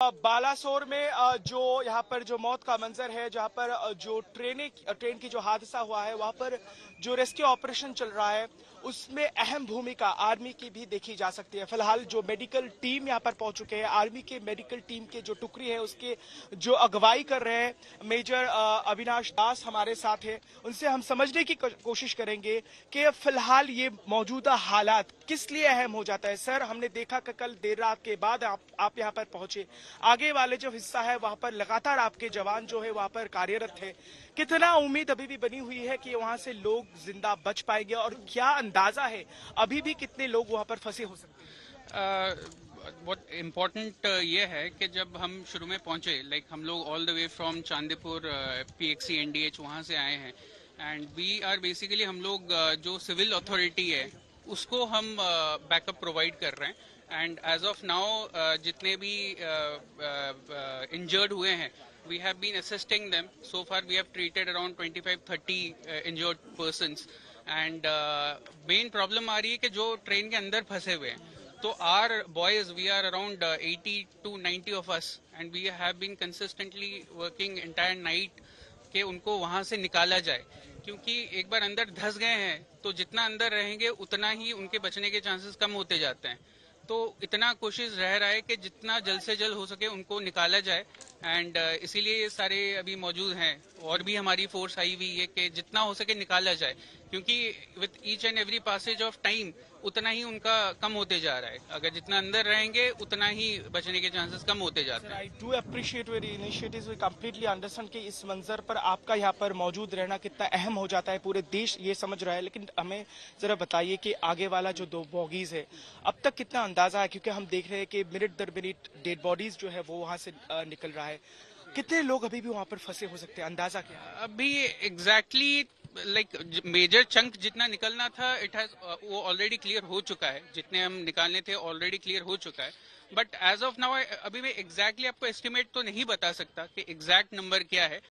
बालासोर में जो यहाँ पर जो मौत का मंजर है, जहाँ पर जो ट्रेने ट्रेन की जो हादसा हुआ है, वहाँ पर जो रेस्क्यू ऑपरेशन चल रहा है, उसमें अहम भूमिका आर्मी की भी देखी जा सकती है। फ़िलहाल जो मेडिकल टीम यहाँ पर पहुँच चुके हैं, आर्मी के मेडिकल टीम के जो टुकड़ी है, उसके जो अगवाई कर रहे हैं, मेजर अविनाश दास हमारे साथ हैं। उनसे हम समझने की, कोशिश करेंगे कि फ़िलहाल ये मौजूदा हालात किस लिए अहम हो जाता है। सर, हमने देखा कि कल देर रात के बाद आप आप यहाँ पर पहुँचे। आगे वाले जो हिस्सा है, वहाँ पर लगातार आपके जवान जो है, वहाँ पर कार्यरत थे कितना उम्मीद अभी भी बनी हुई है कि वहाँ से लोग ज़िंदा बच पाएँगे और क्या अंदाज़ा है, अभी भी कितने लोग वहाँ पर फंसे हो सकते हैं? बहुत इम्पोर्टेंट ये है कि जब हम शुरू में पहुँचे लाइक हम लोग all the way from Chandipur P X N D H वहाँ से आए हैं। एंड वी आर बेसिकली हम लोग जो सिविल अथॉरिटी है, उसको हम बैकअप प्रोवाइड कर रहे हैं। एंड एज ऑफ़ नाउ जितने भी इंजर्ड हुए हैं we have been assisting them. So far, we have treated around 25-30 uh, injured persons. And main uh, problem आ रही है कि जो ट्रेन के अंदर फंसे हुए हैं तो our boys we are around 80 to 90 of us and we have been consistently working entire night के उनको वहाँ से निकाला जाए क्योंकि एक बार अंदर धस गए हैं तो जितना अंदर रहेंगे उतना ही उनके बचने के चांसेस कम होते जाते हैं तो इतना कोशिश रह रहा है कि जितना जल्द से जल्द हो सके उनको निकाला जाए। एंड uh, इसीलिए ये सारे अभी मौजूद हैं। और भी हमारी फोर्स आई हुई है कि जितना हो सके निकाला जाए। क्योंकि with each and every passage of time उतना ही उनका कम होते जा रहा है। अगर जितना अंदर रहेंगे उतना ही बचने के चांसेस कम होते जाते हैं। I do appreciate very initiative we completely understand कि इस मंजर पर आपका यहाँ पर मौजूद रहना कितना अहम हो जाता है। पूरे देश ये समझ रहा है लेकिन हमें जरा बताइए कि आगे वाला जो दो बॉगीज है अब तक कितना अंदाज़ा है? क्योंकि हम देख रहे हैं कि मिनट दर मिनट डेड बॉडीज जो है वो वहाँ से निकल रहा है। कितने लोग अभी भी वहाँ पर फंसे हो सकते हैं? अंदाज़ा क्या अभी एग्जैक्टली लाइक मेजर चंक जितना निकलना था इट हैज़ वो ऑलरेडी क्लियर हो चुका है। जितने हम निकालने थे ऑलरेडी क्लियर हो चुका है। बट एज ऑफ़ नाउ अभी मैं एग्जैक्टली exactly आपको एस्टिमेट तो नहीं बता सकता कि एग्जैक्ट नंबर क्या है।